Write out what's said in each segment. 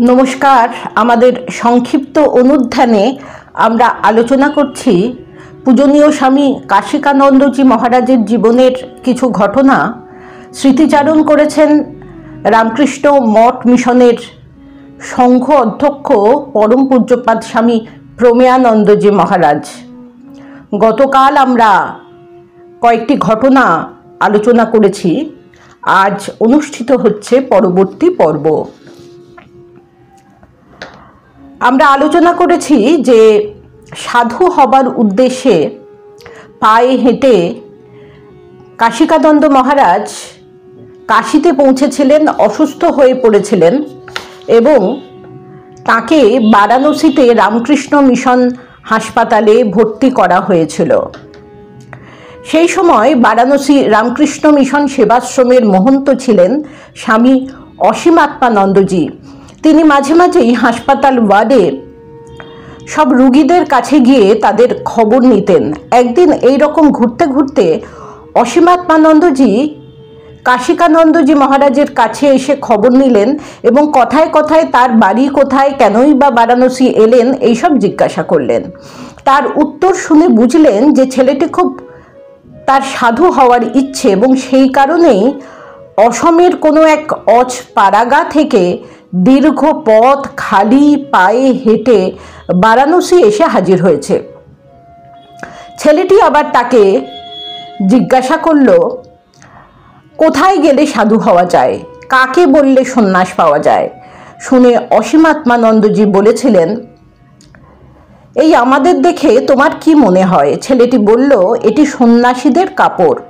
নমস্কার। আমাদের সংক্ষিপ্ত অনুধ্যানে আমরা আলোচনা করছি পূজনীয় স্বামী কাশিকানন্দজি মহারাজের জীবনের কিছু ঘটনা। স্মৃতিচারণ করেছেন রামকৃষ্ণ মঠ মিশনের সংঘ অধ্যক্ষ পরম পূজ্যপাদ স্বামী প্রমেয়ানন্দজি মহারাজ। গতকাল আমরা কয়েকটি ঘটনা আলোচনা করেছি। আজ অনুষ্ঠিত হচ্ছে পরবর্তী পর্ব। আমরা আলোচনা করেছি যে সাধু হবার উদ্দেশ্যে পায়ে হেঁটে কাশিকানন্দ মহারাজ কাশিতে পৌঁছেছিলেন, অসুস্থ হয়ে পড়েছিলেন এবং তাকে বারাণসীতে রামকৃষ্ণ মিশন হাসপাতালে ভর্তি করা হয়েছিল। সেই সময় বারাণসী রামকৃষ্ণ মিশন সেবাশ্রমের মহন্ত ছিলেন স্বামী অসীমাত্মানন্দজি তিনি মাঝে মাঝেই হাসপাতাল ওয়ার্ডে সব রুগীদের কাছে গিয়ে তাদের খবর নিতেন। একদিন এই রকম ঘুরতে ঘুরতে অসীমাত্মানন্দজি কাশিকানন্দজি মহারাজের কাছে এসে খবর নিলেন এবং কথায় কথায় তার বাড়ি কোথায়, কেনই বা বারাণসী এলেন এইসব জিজ্ঞাসা করলেন। তার উত্তর শুনে বুঝলেন যে ছেলেটি খুব তার সাধু হওয়ার ইচ্ছে এবং সেই কারণেই অসমের কোনো এক অচ পাড়াগা থেকে দীর্ঘ পথ খালি পায়ে হেঁটে বারাণসী এসে হাজির হয়েছে। ছেলেটি আবার তাকে জিজ্ঞাসা করল, কোথায় গেলে সাধু হওয়া যায়? কাকে বললে সন্ন্যাস পাওয়া যায়? শুনে অসীমাত্মানন্দজি বলেছিলেন, এই আমাদের দেখে তোমার কি মনে হয়? ছেলেটি বলল, এটি সন্ন্যাসীদের কাপড়।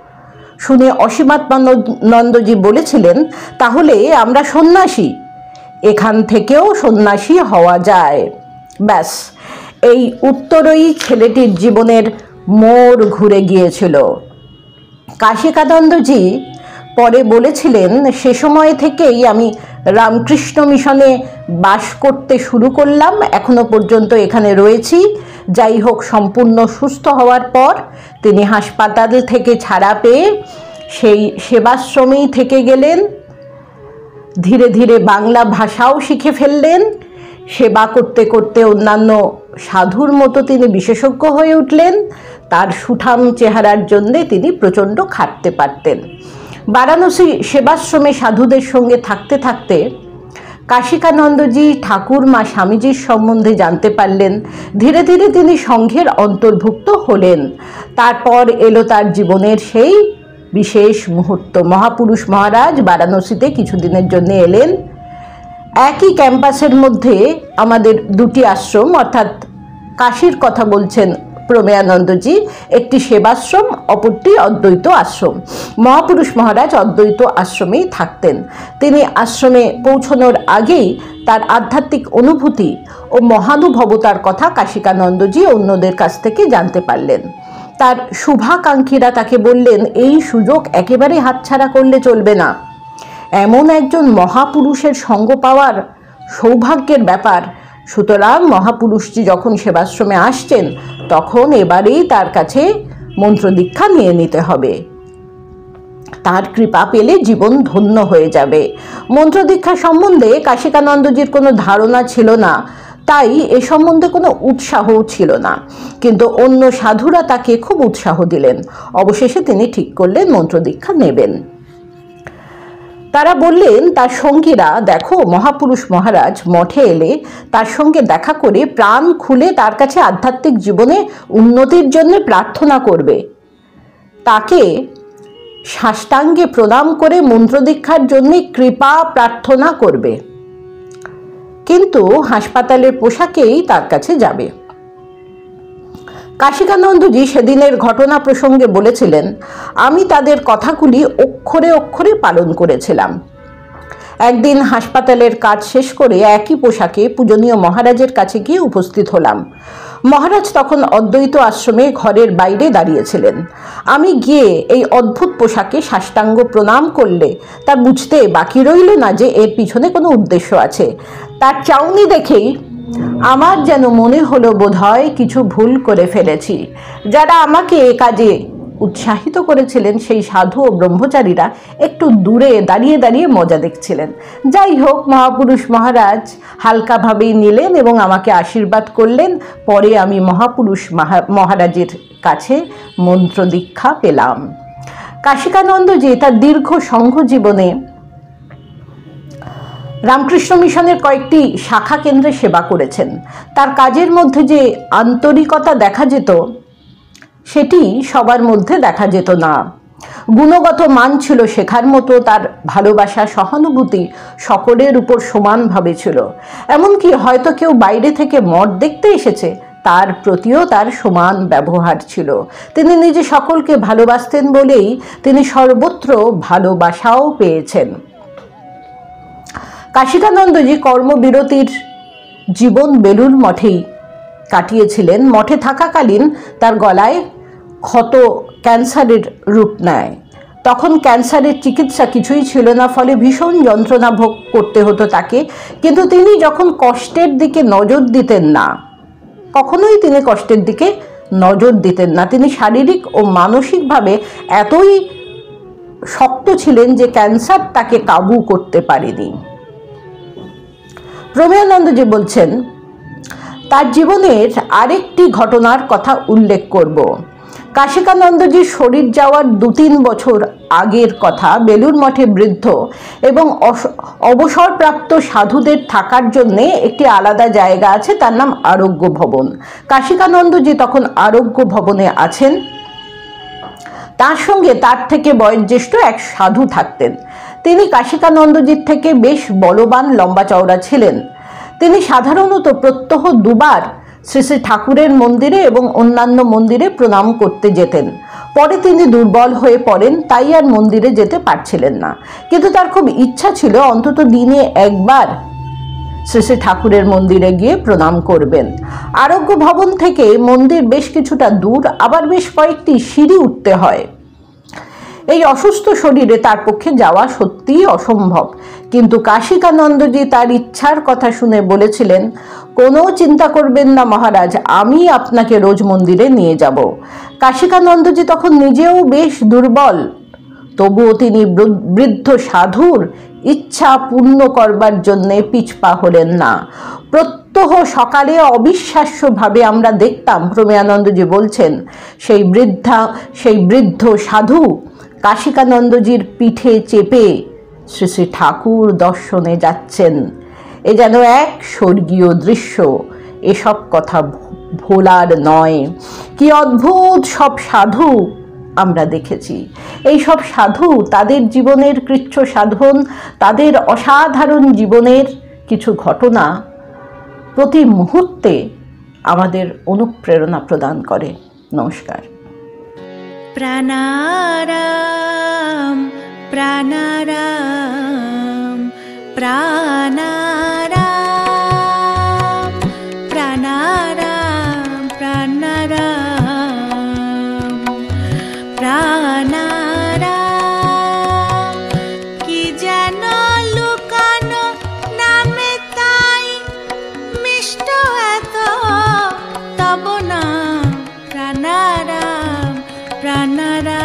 শুনে অসীমাত্মানন্দজি বলেছিলেন, তাহলে আমরা সন্ন্যাসী। এখান থেকেও সন্ন্যাসী হওয়া যায়। ব্যাস, এই উত্তরই ছেলেটির জীবনের মোড় ঘুরে গিয়েছিল। কাশিকানন্দজি পরে বলেছিলেন, সে সময় থেকেই আমি রামকৃষ্ণ মিশনে বাস করতে শুরু করলাম। এখনও পর্যন্ত এখানে রয়েছি। যাই হোক, সম্পূর্ণ সুস্থ হওয়ার পর তিনি হাসপাতাল থেকে ছাড়া পেয়ে সেই সেবাশ্রমেই থেকে গেলেন। ধীরে ধীরে বাংলা ভাষাও শিখে ফেললেন। সেবা করতে করতে অন্যান্য সাধুর মতো তিনি বিশেষজ্ঞ হয়ে উঠলেন। তার সুঠাম চেহারার জন্যে তিনি প্রচণ্ড খাটতে পারতেন। বারাণসী সেবাশ্রমে সাধুদের সঙ্গে থাকতে থাকতে কাশিকানন্দজি ঠাকুর মা স্বামীজির সম্বন্ধে জানতে পারলেন। ধীরে ধীরে তিনি সংঘের অন্তর্ভুক্ত হলেন। তারপর এলো তার জীবনের সেই বিশেষ মুহূর্ত। মহাপুরুষ মহারাজ বারাণসীতে কিছুদিনের জন্য এলেন। একই ক্যাম্পাসের মধ্যে আমাদের দুটি আশ্রম, অর্থাৎ কাশীর কথা বলছেন প্রমেয়ানন্দজি, একটি সেবাশ্রম, অপরটি অদ্বৈত আশ্রম। মহাপুরুষ মহারাজ অদ্বৈত আশ্রমেই থাকতেন। তিনি আশ্রমে পৌঁছনোর আগেই তার আধ্যাত্মিক অনুভূতি ও মহানুভবতার কথা কাশিকানন্দজি অন্যদের কাছ থেকে জানতে পারলেন। তার শুভাকাঙ্ক্ষীরা তাকে বললেন, এই সুযোগ একেবারে হাতছাড়া করলে চলবে না। এমন একজন মহাপুরুষের সঙ্গ পাওয়ার সৌভাগ্যের ব্যাপার। সুতরাং মহাপুরুষজি যখন সেবাশ্রমে আসছেন, তখন এবারেই তার কাছে মন্ত্রদীক্ষা নিয়ে নিতে হবে। তার কৃপা পেলে জীবন ধন্য হয়ে যাবে। মন্ত্রদীক্ষা সম্বন্ধে কাশিকানন্দজির কোনো ধারণা ছিল না। তাই এ সম্বন্ধে কোনো উৎসাহও ছিল না। কিন্তু অন্য সাধুরা তাকে খুব উৎসাহ দিলেন। অবশেষে তিনি ঠিক করলেন, মন্ত্রদীক্ষা নেবেন। তারা বললেন, তার সঙ্গীরা, দেখো, মহাপুরুষ মহারাজ, মঠে এলে তার সঙ্গে দেখা করে প্রাণ খুলে তার কাছে আধ্যাত্মিক জীবনে উন্নতির জন্য প্রার্থনা করবে। তাকে সাষ্টাঙ্গে প্রণাম করে মন্ত্রদীক্ষার জন্য কৃপা প্রার্থনা করবে। হাসপাতালের পোশাকেই তার কাছে যাবে। কাশিকানন্দজি সেদিনের ঘটনা প্রসঙ্গে বলেছিলেন, আমি তাদের কথাগুলি অক্ষরে অক্ষরে পালন করেছিলাম। একদিন হাসপাতালের কাজ শেষ করে একই পোশাকে পূজনীয় মহারাজের কাছে গিয়ে উপস্থিত হলাম। মহারাজ তখন অদ্বৈত আশ্রমে ঘরের বাইরে দাঁড়িয়েছিলেন। আমি গিয়ে এই অদ্ভুত পোশাকে সাষ্টাঙ্গ প্রণাম করলে তা বুঝতে বাকি রইল না যে এর পিছনে কোনো উদ্দেশ্য আছে। তার চাউনি দেখেই আমার যেন মনে হলো বোধহয় কিছু ভুল করে ফেলেছি। যারা আমাকে এ কাজে উৎসাহিত করেছিলেন সেই সাধু ও ব্রহ্মচারীরা একটু দূরে দাঁড়িয়ে দাঁড়িয়ে মজা দেখছিলেন। যাই হোক, মহাপুরুষ মহারাজ, হালকাভাবেই নিলেন এবং আমাকে আশীর্বাদ করলেন। পরে আমি মহাপুরুষ মহারাজের কাছে মন্ত্র দীক্ষা পেলাম। কাশিকানন্দজি তার দীর্ঘ সংঘ জীবনে রামকৃষ্ণ মিশনের কয়েকটি শাখা কেন্দ্রে সেবা করেছেন। তার কাজের মধ্যে যে আন্তরিকতা দেখা যেত সেটি সবার মধ্যে দেখা যেত না। গুণগত মান ছিল শেখার মতো, তার ভালোবাসা, সহানুভূতি সকলের উপর সমানভাবে ছিল। এমনকি হয়তো কেউ বাইরে থেকে মঠ দেখতে এসেছে, তার প্রতিও তার সমান ব্যবহার ছিল। তিনি নিজে সকলকে ভালোবাসতেন বলেই তিনি সর্বত্র ভালোবাসাও পেয়েছেন। কাশিকানন্দজি কর্মবিরতির জীবন বেলুর মঠেই কাটিয়েছিলেন। মঠে থাকাকালীন তার গলায় ক্ষত ক্যান্সারের রূপ নেয়। তখন ক্যান্সারের চিকিৎসা কিছুই ছিল না, ফলে ভীষণ যন্ত্রণা ভোগ করতে হতো তাকে। কিন্তু তিনি যখন কষ্টের দিকে নজর দিতেন না, কখনোই তিনি কষ্টের দিকে নজর দিতেন না। তিনি শারীরিক ও মানসিকভাবে এতই শক্ত ছিলেন যে ক্যান্সার তাকে কাবু করতে পারেনি। প্রমেয়ানন্দ যে বলছেন, তার জীবনের আরেকটি ঘটনার কথা উল্লেখ করব। কাশিকানন্দজির শরীর যাওয়ার দু তিন বছর আগের কথা, বেলুর মঠে বৃদ্ধ এবং অবসরপ্রাপ্ত সাধুদের থাকার জন্যে একটি আলাদা জায়গা আছে, তার নাম আরোগ্য ভবন। কাশিকানন্দজি তখন আরোগ্য ভবনে আছেন। তার সঙ্গে তার থেকে বয়োজ্যেষ্ঠ এক সাধু থাকতেন। তিনি কাশিকানন্দজির থেকে বেশ বলবান লম্বা চওড়া ছিলেন। তিনি সাধারণত প্রত্যহ দুবার শ্রী শ্রী ঠাকুরের মন্দিরে এবং অন্যান্য মন্দিরে প্রণাম করতে যেতেন। পরে তিনি দুর্বল হয়ে পড়েন, তাই আর মন্দিরে যেতে পারছিলেন না। কিন্তু তার খুব ইচ্ছা ছিল অন্তত দিনে একবার শ্রী শ্রী ঠাকুরের মন্দিরে গিয়ে প্রণাম করবেন। আরোগ্য ভবন থেকে মন্দির বেশ কিছুটা দূর, আবার বেশ কয়েকটি সিঁড়ি উঠতে হয়। এই অসুস্থ শরীরে তার পক্ষে যাওয়া সত্যিই অসম্ভব। কিন্তু কাশিকানন্দজি তার ইচ্ছার কথা শুনে বলেছিলেন, কোনো চিন্তা করবেন না মহারাজ, আমি আপনাকে রোজ মন্দিরে নিয়ে যাব। কাশিকানন্দজি তখন নিজেও বেশ দুর্বল। তবুও তিনি বৃদ্ধ সাধুর ইচ্ছা পূর্ণ করবার জন্যে পিছপা হলেন না। প্রত্যহ সকালে অবিশ্বাস্যভাবে আমরা দেখতাম প্রমেয়ানন্দজি বলছেন, সেই বৃদ্ধা, সেই বৃদ্ধ সাধু কাশিকানন্দজির পিঠে চেপে শ্রী শ্রী ঠাকুর দর্শনে যাচ্ছেন। এ যেন এক স্বর্গীয় দৃশ্য, এসব কথা ভোলার নয়। কি অদ্ভুত সব সাধু আমরা দেখেছি। এই সব সাধু তাদের জীবনের কৃচ্ছ সাধন, তাদের অসাধারণ জীবনের কিছু ঘটনা প্রতি মুহূর্তে আমাদের অনুপ্রেরণা প্রদান করে। নমস্কার। प्राणाराम प्राणाराम प्राणा Kanara